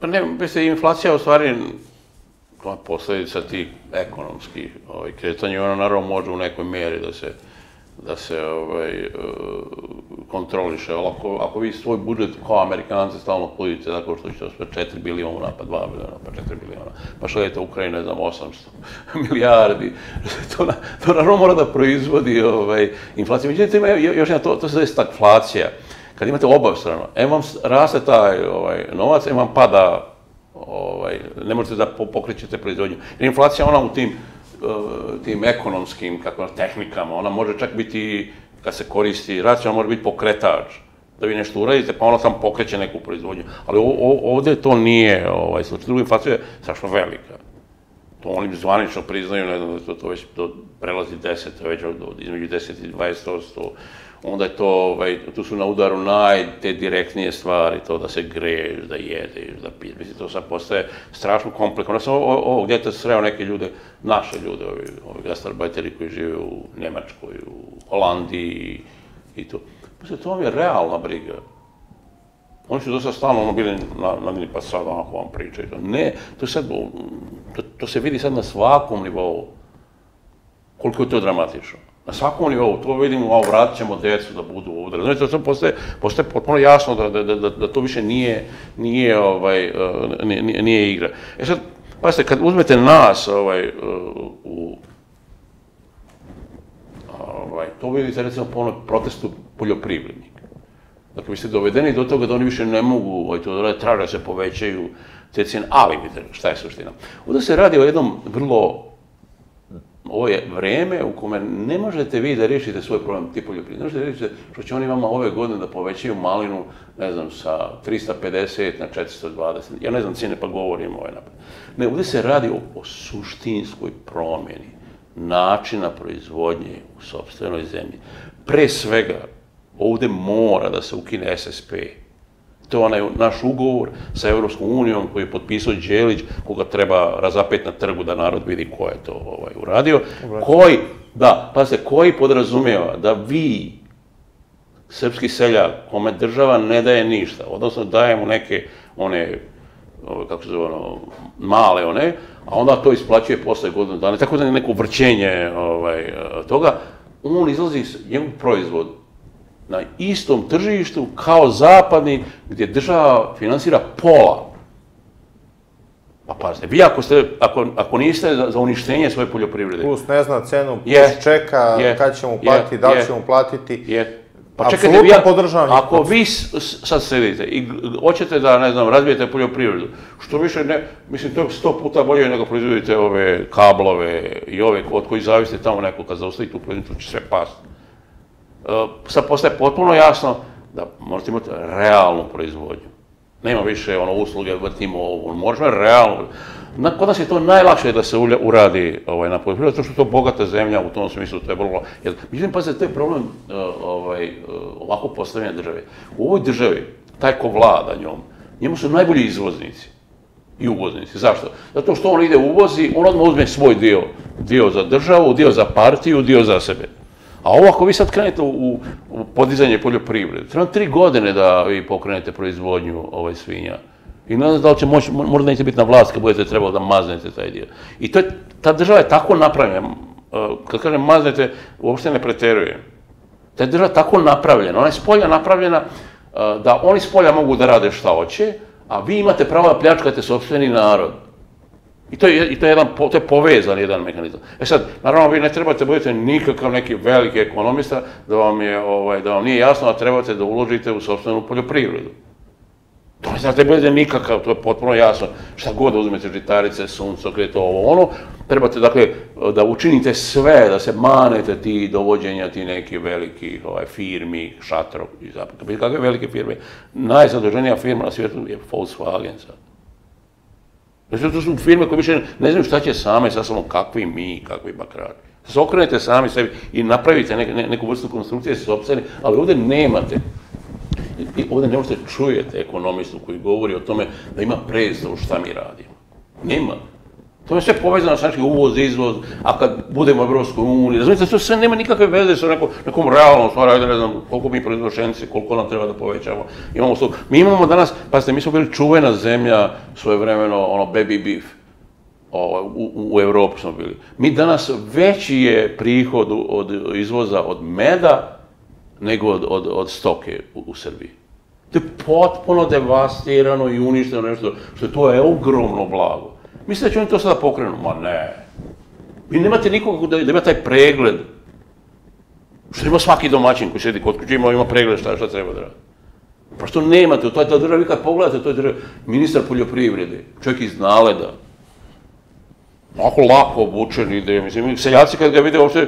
Pa ne, mislim, inflacija u stvari to je posljedica tih ekonomskih ovaj, kretanja ona naravno može u nekoj mjeri da se da se ovaj, e, kontroliše. Ali ako, ako vi svoj budžet kao Amerikanci stalno pudite tako što ćete sve 4 biliona, pa 2 biliona, pa 4 biliona, pa šaljete Ukrajine, ne znam, 800 milijardi, to, na, to naravno mora da proizvodi ovaj, inflaciju. Međutim, još jedna, to, to se zove stagflacija. Kad imate obav strano, em vam raste taj ovaj, novac, em vam pada ovaj, ne možete da pokrećete proizvodnju. Jer inflacija ona u tim Uh, tim ekonomskim kako, tehnikama, ona može čak biti, kad se koristi racija, može biti pokretač, da vi nešto uradite, pa ona tam pokreće neku proizvodnju. Ali ovde to nije ovaj, slučaj. Druga inflacija je strašno velika. To oni zvanično priznaju, ne znam, da to, to već do, prelazi 10, već od, između 10 i 20 onda je to, ovaj, tu su na udaru naj te direktnije stvari, to da se greješ, da jedeš, da piješ, mislim, to sad postaje strašno kompleksno. Onda sam ovo, gdje sreo neke ljude, naše ljude, ovi, ovi gastarbajteri koji žive u Njemačkoj, u Holandiji i to. Mislim, to vam je realna briga. Oni su dosta stalno ono bili na, na dni, pa sad onako vam pričaju. Ne, to, sad, to, to se vidi sad na svakom nivou. Koliko je to dramatično. Na svakom nivou, to vidimo, a vratit ćemo djecu da budu ovdje. Znači, to postaje, postaje potpuno jasno da, da, da, da to više nije, nije, ovaj, e, nije, nije igra. E sad, pazite, kad uzmete nas ovaj, e, u, ovaj, to vidite recimo po onom protestu poljoprivrednika. Dakle, vi ste dovedeni do toga da oni više ne mogu ovaj, to da traže da se povećaju te cijene, ali vidite šta je suština. Ovdje se radi o jednom vrlo ovo je vreme u kome ne možete vi da riješite svoj problem ti poljoprivredni. Ne možete da riješite što će oni vama ove godine da povećaju malinu, ne znam, sa 350 na 420. Ja ne znam cijene, pa govorim ovaj napad. Ne, ovdje se radi o, o suštinskoj promjeni načina proizvodnje u sobstvenoj zemlji. Pre svega, ovdje mora da se ukine SSP. To je onaj naš ugovor sa Europskom unijom koji je potpisao Đelić, koga treba razapeti na trgu da narod vidi ko je to ovaj, uradio. Koji, da, pa se, koji podrazumijeva da vi, srpski seljak, kome država ne daje ništa, odnosno daje mu neke, one, ove, kako se zove, ono, male one, a onda to isplaćuje posle godinu dana, tako da je neko vrćenje ovaj, toga, on izlazi, njegov proizvod, na istom tržištu kao zapadni, gdje država finansira pola. Pa pazite, vi ako, ste, ako, ako niste za, za uništenje svoje poljoprivrede... Plus ne zna cenu, plus čeka je, kad ćemo platiti, da li ćemo platiti... Pa čekajte, vi, ako vi sad sedite i hoćete da, ne znam, razvijete poljoprivredu, što više ne, mislim, to je sto puta bolje nego proizvodite ove kablove i ove od koji zavisite tamo neko, kad zaustavite tu proizvodnju, će sve pasti. E, sad postaje potpuno jasno da možete imati realnu proizvodnju. Nema više ono usluge, vrtimo ovo, možemo realno. Na, kod nas je to najlakše da se uradi ovaj, na poljoprivredu, zato što to bogata zemlja, u tom smislu to je vrlo... Jer, međutim, pa to je problem uh, ovaj, uh, ovako postavljanja države. U ovoj državi, taj ko vlada njom, njemu su najbolji izvoznici i uvoznici. Zašto? Zato što on ide uvozi, on odmah uzme svoj dio. Dio za državu, dio za partiju, dio za sebe. A ovo ako vi sad krenete u, u podizanje poljoprivrede, treba tri godine da vi pokrenete proizvodnju ovaj svinja. I ne znam da li će moći, možda neće biti na vlast kad budete trebalo da maznete taj dio. I to je, ta država je tako napravljena, kad kažem maznete, uopšte ne preterujem. Ta je država tako napravljena, ona je s polja napravljena da oni s polja mogu da rade šta hoće, a vi imate pravo da pljačkate sobstveni narod. I to je, i to je, jedan, to je povezan jedan mehanizam. E sad, naravno, vi ne trebate budete nikakav neki veliki ekonomista da vam, je, ovaj, da vam nije jasno da trebate da uložite u sobstvenu poljoprivredu. To ne znate budete nikakav, to je potpuno jasno. Šta god da uzmete žitarice, suncokret, ovo, ono, trebate, dakle, da učinite sve, da se manete ti dovođenja ti neki veliki ovaj, firmi, šatrov i zapravo. Kakve velike firme? Najzadoženija firma na svijetu je Volkswagen sad. Znači, to su firme koje više ne znaju šta će same sa sobom, kakvi mi, kakvi bakrati. Se okrenete sami sebi i napravite ne, ne, neku vrstu konstrukcije s sobstveni, ali ovdje nemate. I ovdje ne možete čujete ekonomistu koji govori o tome da ima predstavu šta mi radimo. Nema. To je sve povezano sa našim uvoz, izvoz, a kad budemo u Evropskoj uniji, razumijete, to sve nema nikakve veze sa nekom, nekom realnom stvari, ne znam koliko mi proizvošenci, koliko nam treba da povećamo, imamo sto... Mi imamo danas, pa ste, mi smo bili čuvena zemlja svoje vremeno, ono, baby beef. O, u, u Evropi smo bili. Mi danas veći je prihod od izvoza od meda nego od, od, od stoke u, u Srbiji. To je potpuno devastirano i uništeno nešto, što je to je ogromno blago. Mislite da će oni to sada pokrenu? Ma ne. Vi nemate nikog da, da ima taj pregled. Što ima svaki domaćin koji sedi kod kuće, ima, ima pregled šta, šta treba da radi. Prosto nemate, to je ta država, vi kad pogledate, to je država, ministar poljoprivrede, čovjek iz naleda, onako lako obučen ide, mislim, seljaci kad ga vide uopšte,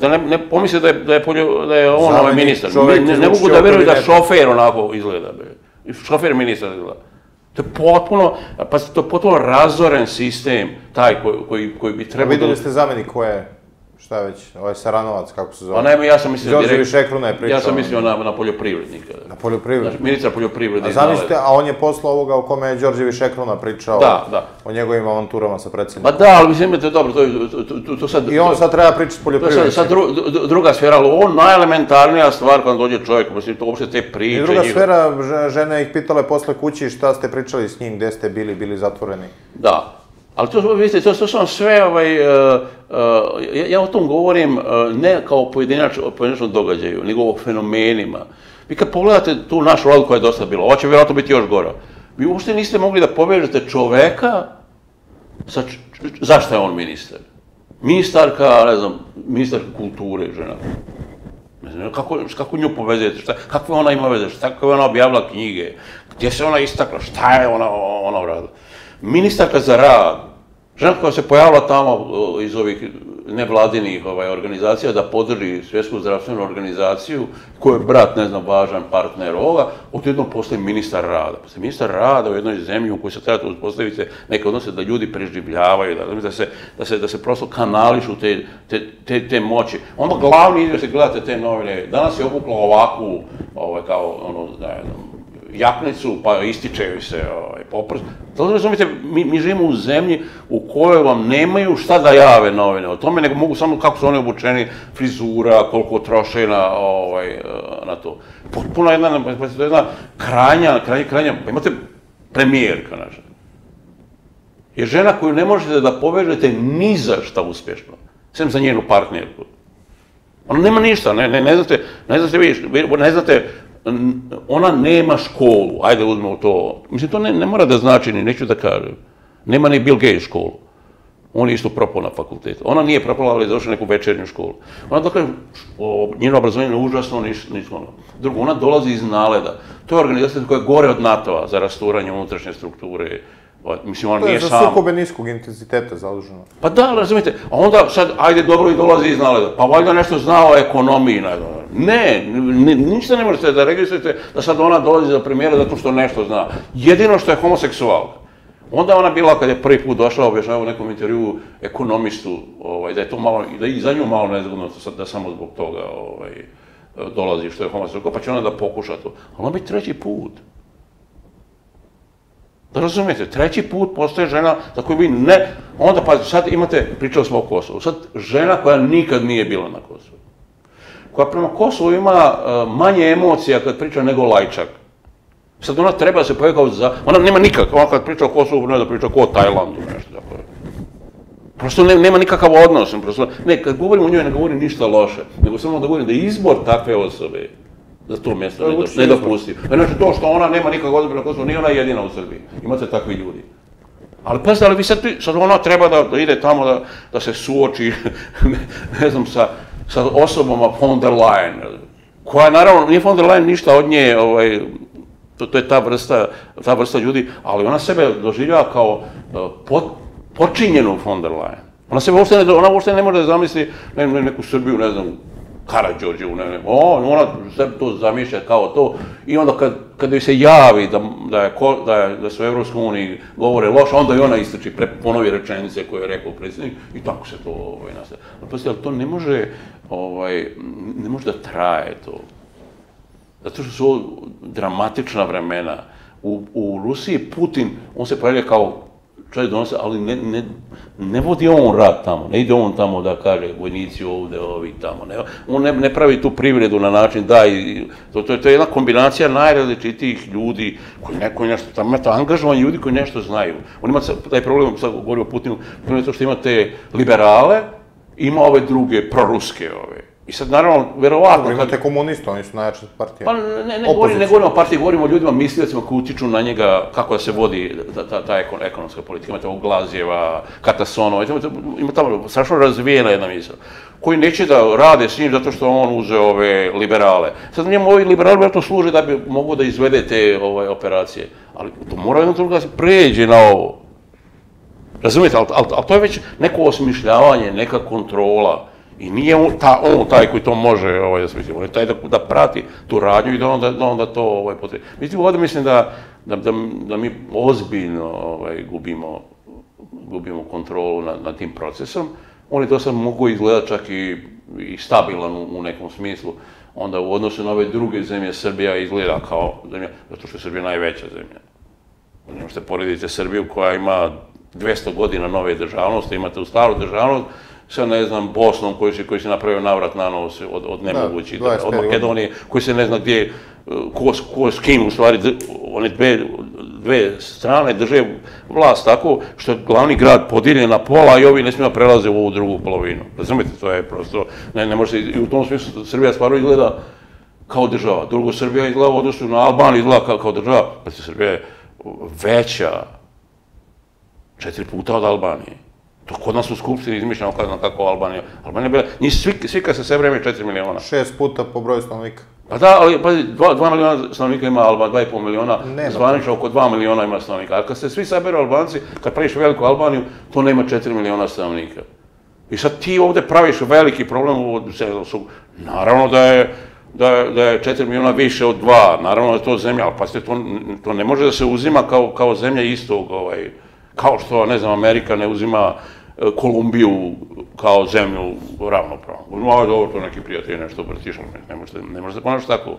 da ne, ne pomisle da je, da je, poljo, da je on ovaj ministar, ne, ne, ne mogu da veruju da šofer onako izgleda, be. šofer ministar izgleda. To je potpuno, pa to je potpuno razoren sistem, taj koji, koji, koji bi trebao... Videli ste zamenik ko je šta već, ovaj Saranovac, kako se zove? Pa ne, ja sam mislio... Đorđe direkt... Višekruna je pričao. Ja sam mislio na, na poljoprivrednika. Na poljoprivrednika? Znači, ministra poljoprivrede. A zamislite, a on je posle ovoga o kome je Đorđe Višekruna pričao da, da. o njegovim avanturama sa predsjednikom. Pa da, ali mislim, imate dobro, to, to, to, to sad... I on sad treba pričati poljoprivrednika. To sad, sad dru, druga sfera, ali on najelementarnija stvar kad dođe čovjek, mislim, to uopšte te priče... I druga njih... sfera, žene ih pitale posle kući šta ste pričali s njim, gde ste bili, bili zatvoreni. Da, Ali to, vidite, to, to su sve, ovaj, uh, uh, ja, o tom govorim uh, ne kao pojedinač, pojedinačnom događaju, nego o fenomenima. Vi kad pogledate tu našu vladu koja je dosta bila, ova će vjerojatno biti još gora, vi uopšte niste mogli da povežete čoveka sa č, zašto je on ministar. Ministarka, ne znam, ministarka kulture, žena. Ne znam, kako, kako nju povezujete, šta, kakve ona ima veze, šta, kako je ona objavila knjige, gdje se ona istakla, šta je ona, ona uradila ministarka za rad, žena koja se pojavila tamo iz ovih nevladinih ovaj, organizacija da podrži svjetsku zdravstvenu organizaciju, koji je brat, ne znam, važan partner ovoga, odjednom postoji ministar rada. Postoji ministar rada u jednoj zemlji u kojoj se treba uspostaviti neke odnose da ljudi preživljavaju, da, da, se, da, se, da se prosto kanališu te, te, te, te moći. Onda glavni izvještaj, gledate te novine, danas je obukla ovakvu, ovaj, kao, ono, ne znam, jaknicu, pa ističe joj se ovaj, poprst. Da razumite, mi, mi živimo u zemlji u kojoj vam nemaju šta da jave novine o tome, nego mogu samo kako su oni obučeni, frizura, koliko troše na, ovaj, na to. Potpuno jedna, pa jedna kranja, kranja, kranja, pa imate premijerka naša. Je žena koju ne možete da povežete ni za šta uspješno, sem za njenu partnerku. Ona nema ništa, ne, ne, ne znate, ne znate, vi, ne znate ona nema školu, ajde uzmemo to, mislim to ne, ne mora da znači ni, neću da kažem, nema ni Bill Gates školu, on je isto propao na fakultetu. Ona nije propala, ali je došla neku večernju školu. Ona dakle, njeno obrazovanje je užasno nismo ono. Drugo, ona dolazi iz naleda. To je organizacija koja je gore od NATO-a za rasturanje unutrašnje strukture, Mislim, ona nije sama. To je za sukobe niskog intenziteta zaduženo. Pa da, razumijete, a onda sad, ajde, dobro i dolazi iz naleda, pa valjda nešto zna o ekonomiji, ne, ne, ništa ne možete da registrujete da sad ona dolazi za premijera zato što nešto zna. Jedino što je homoseksualka. Onda ona bila, kad je prvi put došla, objašnjava u nekom intervju ekonomistu, ovaj, da je to malo, da je i za nju malo nezgodno, da samo zbog toga ovaj, dolazi što je homoseksualka, pa će ona da pokuša to. Ali ona bi treći put. Da razumijete, treći put postoje žena za koju vi ne, onda pa sad imate, pričali smo o Kosovu, sad žena koja nikad nije bila na Kosovu, koja prema Kosovu ima uh, manje emocija kad priča nego Lajčak. Sad ona treba se pojega za, ona nema nikak, ona kad priča o Kosovu, ne da priča ko o Tajlandu, nešto tako. Prosto ne, nema nikakav odnos, prosto, ne, kad govorim o njoj ne govorim ništa loše, nego samo da govorim da izbor takve osobe, za to mjesto ne, ne dopustiv. Znači to što ona nema nikakvog odbora na Kosovo, nije ona jedina u Srbiji. Imate takvi ljudi. Ali pazite, ali vi sad, sad ona treba da, da ide tamo da, da se suoči, ne, ne znam, sa, sa osobama von der Leyen, koja naravno, nije von der Leyen ništa od nje, ovaj, to, to je ta vrsta, ta vrsta ljudi, ali ona sebe doživljava kao uh, pot, počinjenu von der Leyen. Ona se uopšte ne, ona uopšte ne može da zamisli ne, ne, neku Srbiju, ne znam, Karadžođe, on, ona sve to zamišlja kao to i onda kad, kad joj se javi da, da, je, da, je, da su u Evropskoj uniji govore loše, onda i ona istrači, pre, ponovi rečenice koje je rekao predsjednik i tako se to ovaj, nastaje. Ali ali to ne može, ovaj, ne može da traje to. Zato što su ovo dramatična vremena. U, u Rusiji Putin, on se pojavlja kao čovjek donosi, ali ne, ne, ne vodi on rat tamo, ne ide on tamo da kaže vojnici ovdje, ovi tamo, ne, on ne, ne pravi tu privredu na način da, i, to, to, to je jedna kombinacija najrazličitijih ljudi koji neko nešto, tamo imate angažovanje ljudi koji nešto znaju. On ima taj problem, sad govorio o Putinu, to je to što imate liberale, ima ove druge, proruske ove, I sad, naravno, verovatno... Dobro, imate komunista, oni su najjače partije. Pa ne, ne, govorim, ne govorimo o partiji, govorimo o ljudima, mislivacima koji utiču na njega, kako da se vodi ta, ta, ta ekonomska politika. Imate ovog Glazijeva, Katasonova, imate, ima tamo strašno razvijena jedna misla, koji neće da rade s njim zato što on uze ove liberale. Sad njemu ovi liberali vjerojatno služe da bi mogu da izvede te ove, operacije, ali to mora jedno da se pređe na ovo. Razumijete, ali, ali, ali to je već neko osmišljavanje, neka kontrola. I nije on, ta, on taj koji to može, ovaj, da se mislim, on je taj da, da prati tu radnju i da onda, da onda to ovaj, potrebi. Mislim, ovdje mislim da, da, da, da mi ozbiljno ovaj, gubimo, gubimo kontrolu nad, nad tim procesom. Oni to sad mogu izgledati čak i, i stabilan u, u nekom smislu. Onda u odnosu na ove druge zemlje Srbija izgleda kao zemlja, zato što je Srbija najveća zemlja. Ne možete porediti Srbiju koja ima 200 godina nove državnosti, imate u staru državnost, sa ne znam Bosnom koji se koji se napravio navrat na nos od od nemogućih da, od Makedonije koji se ne zna gdje ko, ko s kim u stvari one dve dve strane drže vlast tako što je glavni grad podijeljen na pola i ovi ne smiju prelaze u ovu drugu polovinu. Razumite, to je prosto ne ne može i u tom smislu Srbija stvarno izgleda kao država. Drugo Srbija izgleda u odnosu na Albaniju izgleda kao, kao država, pa se Srbija je veća četiri puta od Albanije. To kod nas u Skupštini izmišljamo kako, kako Albanija. Albanija bila, njih svi, svi kad se sve vreme 4 miliona. Šest puta po broju stanovnika. Pa da, ali pa 2 miliona stanovnika ima Albanija, 2,5 miliona, zvanično oko 2 miliona ima stanovnika. A kad se svi saberu Albanci, kad praviš veliku Albaniju, to nema 4 miliona stanovnika. I sad ti ovde praviš veliki problem u su, naravno da je, da je, da je 4 miliona više od 2, naravno da je to zemlja, ali pa ste, to, to ne može da se uzima kao, kao zemlja istog, ovaj, kao što, ne znam, Amerika ne uzima Kolumbiju kao zemlju ravnopravno. Je dobro, to neki prijatelji nešto obratiš, ne možete, ne možete ponašati tako.